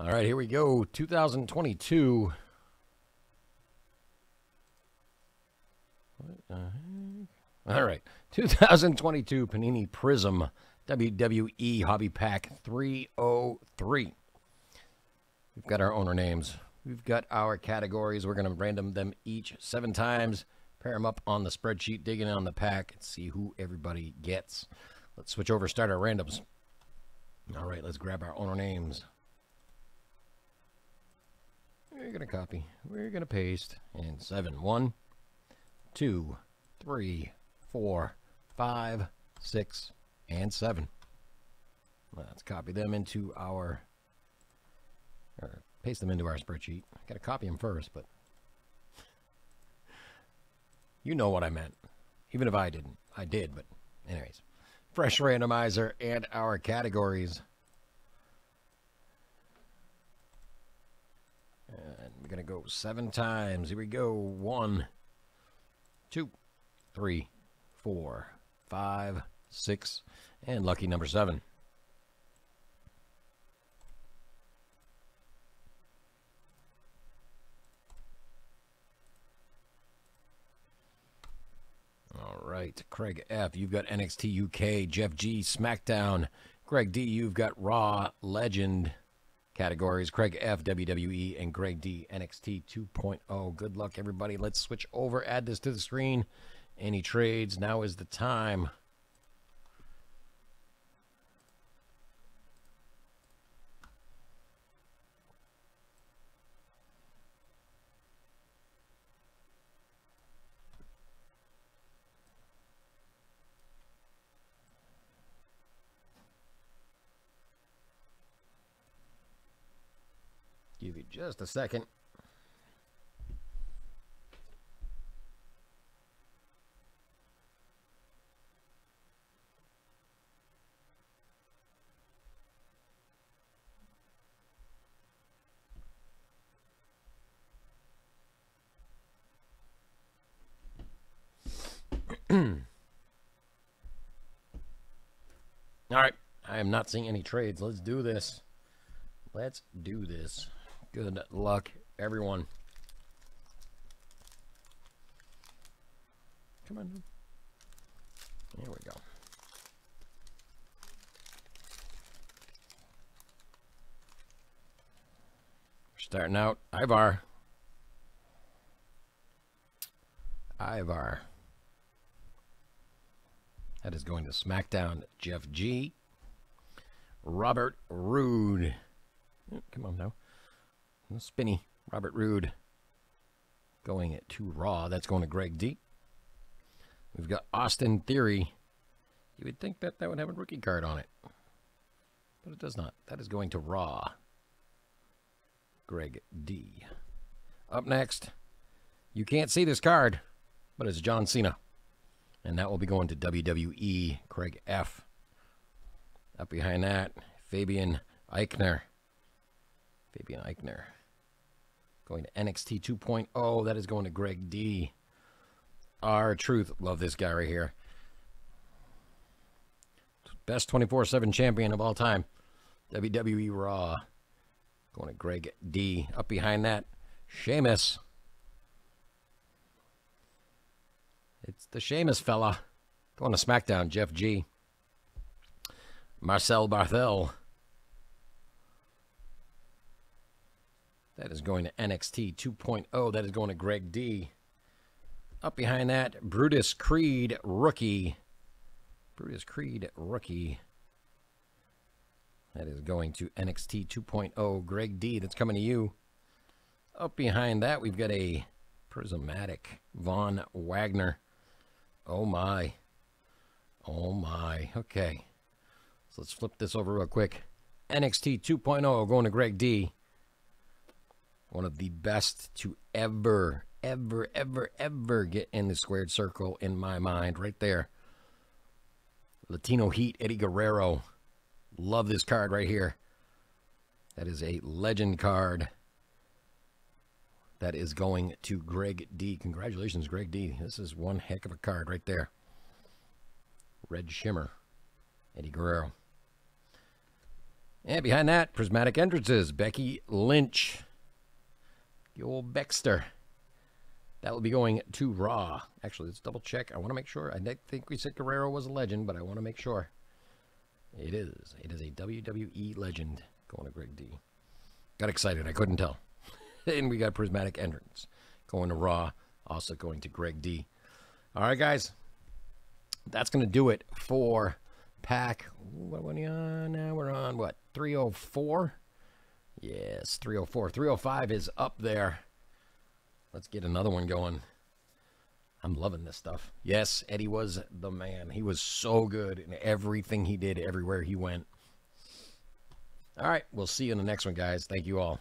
All right, here we go. 2022. All right. 2022 Panini Prizm WWE Hobby Pack 303. We've got our owner names. We've got our categories. We're going to random them each seven times, pair them up on the spreadsheet, dig in on the pack, and see who everybody gets. Let's switch over, start our randoms. All right, let's grab our owner names. We're going to copy. We're going to paste. And seven. One, two, three, four, five, six, and seven. Let's copy them into our, or paste them into our spreadsheet. Got to copy them first, but you know what I meant. Even if I didn't. I did, but anyways. Fresh randomizer and our categories. And we're going to go seven times. Here we go. One, two, three, four, five, six, and lucky number seven. All right, Craig F. You've got NXT UK, Jeff G. SmackDown, Greg D. You've got Raw Legend categories. Craig F. WWE and Greg D. NXT 2.0. Good luck, everybody. Let's switch over. Add this to the screen. Any trades? Now is the time. Just a second. All right. I am not seeing any trades. Let's do this. Let's do this. Good luck, everyone. Come on. Here we go. Starting out, Ivar. Ivar. That is going to SmackDown. Jeff G. Robert Roode. Come on now. Spinny. Robert Roode. Going it to Raw. That's going to Greg D. We've got Austin Theory. You would think that that would have a rookie card on it. But it does not. That is going to Raw. Greg D. Up next. You can't see this card, but it's John Cena. And that will be going to WWE. Craig F. Up behind that, Fabian Aichner. Fabian Aichner. Going to NXT 2.0. That is going to Greg D. R-Truth. Love this guy right here. Best 24 7 champion of all time. WWE Raw. Going to Greg D. Up behind that, Sheamus. It's the Sheamus fella. Going to SmackDown, Jeff G. Marcel Barthel. That is going to NXT 2.0. That is going to Greg D. Up behind that, Brutus Creed rookie. Brutus Creed rookie. That is going to NXT 2.0. Greg D. That's coming to you. Up behind that, we've got a prismatic Von Wagner. Oh my. Oh my. Okay. So let's flip this over real quick. NXT 2.0 going to Greg D. One of the best to ever, ever, ever, ever get in the squared circle in my mind, right there. Latino Heat, Eddie Guerrero. Love this card right here. That is a legend card. That is going to Greg D. Congratulations, Greg D. This is one heck of a card right there. Red Shimmer, Eddie Guerrero. And behind that, Prismatic Entrances, Becky Lynch. The old Baxter. That will be going to Raw. Actually, let's double check. I want to make sure. I think we said Guerrero was a legend, but I want to make sure. It is. It is a WWE legend going to Greg D. Got excited. I couldn't tell. and we got Prismatic Entrance going to Raw. Also going to Greg D. All right, guys. That's going to do it for pack. What are we on now? We're on what? 304? Yes, 304. 305 is up there. Let's get another one going. I'm loving this stuff. Yes, Eddie was the man. He was so good in everything he did, everywhere he went. All right, we'll see you in the next one, guys. Thank you all.